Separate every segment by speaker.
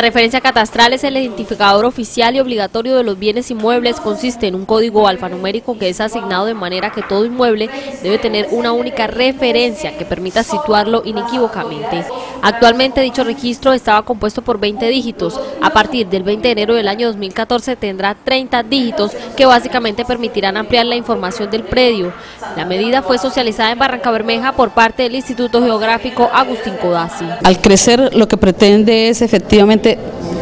Speaker 1: La referencia catastral es el identificador oficial y obligatorio de los bienes inmuebles. Consiste en un código alfanumérico que es asignado de manera que todo inmueble debe tener una única referencia que permita situarlo inequívocamente. Actualmente dicho registro estaba compuesto por 20 dígitos. A partir del 20 de enero del año 2014 tendrá 30 dígitos que básicamente permitirán ampliar la información del predio. La medida fue socializada en Barranca Bermeja por parte del Instituto Geográfico Agustín Codazzi.
Speaker 2: Al crecer lo que pretende es efectivamente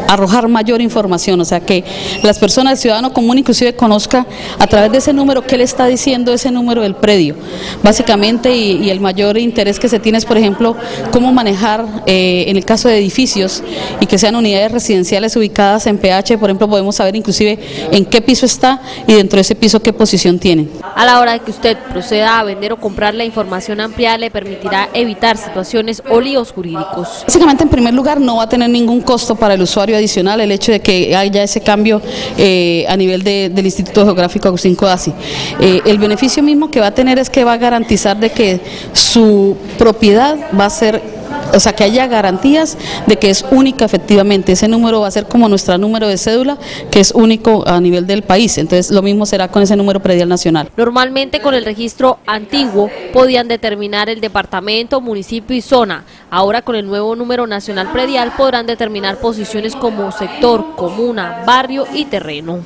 Speaker 2: arrojar mayor información, o sea que las personas, el ciudadano común inclusive conozca a través de ese número qué le está diciendo ese número del predio, básicamente y, el mayor interés que se tiene es por ejemplo cómo manejar eh, en el caso de edificios y que sean unidades residenciales ubicadas en PH, por ejemplo podemos saber inclusive en qué piso está y dentro de ese piso qué posición tienen.
Speaker 1: A la hora de que usted proceda a vender o comprar la información ampliada le permitirá evitar situaciones o líos jurídicos.
Speaker 2: Básicamente en primer lugar no va a tener ningún costo para el usuario adicional el hecho de que haya ese cambio eh, a nivel del Instituto Geográfico Agustín Codazzi. Eh, el beneficio mismo que va a tener es que va a garantizar de que su propiedad va a ser o sea, que haya garantías de que es única efectivamente. Ese número va a ser como nuestro número de cédula, que es único a nivel del país. Entonces, lo mismo será con ese número predial nacional.
Speaker 1: Normalmente con el registro antiguo podían determinar el departamento, municipio y zona. Ahora con el nuevo número nacional predial podrán determinar posiciones como sector, comuna, barrio y terreno.